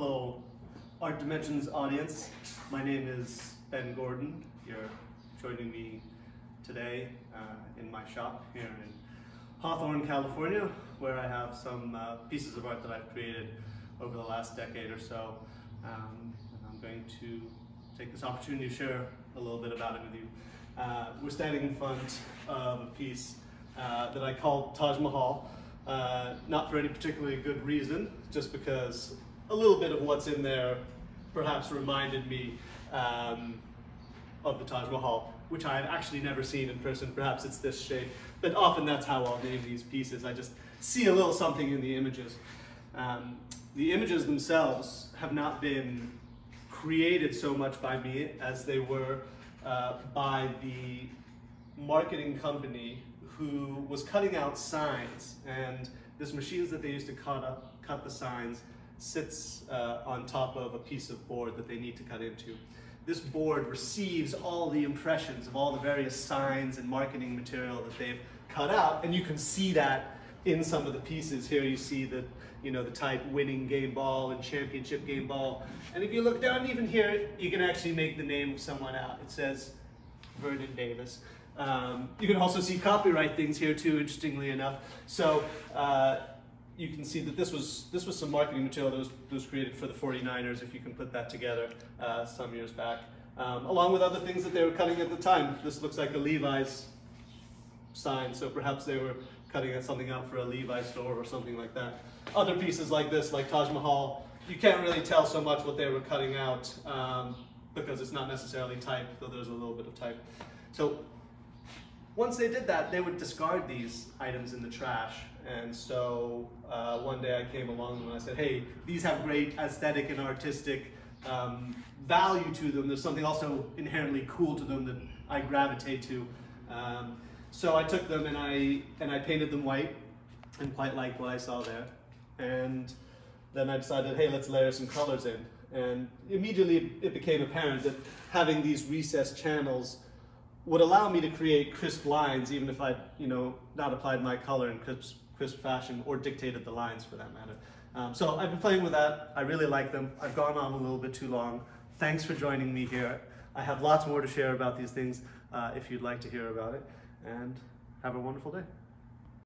Hello, Art Dimensions audience. My name is Ben Gordon. You're joining me today uh, in my shop here in Hawthorne, California, where I have some uh, pieces of art that I've created over the last decade or so. Um, and I'm going to take this opportunity to share a little bit about it with you. Uh, we're standing in front of a piece uh, that I call Taj Mahal. Uh, not for any particularly good reason, just because a little bit of what's in there perhaps reminded me um, of the Taj Mahal, which I have actually never seen in person. Perhaps it's this shape, but often that's how I'll name these pieces. I just see a little something in the images. Um, the images themselves have not been created so much by me as they were uh, by the marketing company who was cutting out signs and this machines that they used to cut up, cut the signs sits uh, on top of a piece of board that they need to cut into. This board receives all the impressions of all the various signs and marketing material that they've cut out and you can see that in some of the pieces. Here you see the, you know, the type winning game ball and championship game ball. And if you look down even here, you can actually make the name of someone out. It says Vernon Davis. Um, you can also see copyright things here too, interestingly enough. So uh, you can see that this was this was some marketing material that was, that was created for the 49ers, if you can put that together uh, some years back, um, along with other things that they were cutting at the time. This looks like a Levi's sign, so perhaps they were cutting something out for a Levi's store or something like that. Other pieces like this, like Taj Mahal, you can't really tell so much what they were cutting out um, because it's not necessarily type, though there's a little bit of type. So once they did that, they would discard these items in the trash. And so uh, one day I came along and I said, hey, these have great aesthetic and artistic um, value to them. There's something also inherently cool to them that I gravitate to. Um, so I took them and I, and I painted them white and quite liked what I saw there. And then I decided, hey, let's layer some colors in. And immediately it became apparent that having these recessed channels would allow me to create crisp lines even if I, you know, not applied my color in crisp, crisp fashion or dictated the lines for that matter. Um, so I've been playing with that. I really like them. I've gone on a little bit too long. Thanks for joining me here. I have lots more to share about these things uh, if you'd like to hear about it. And have a wonderful day.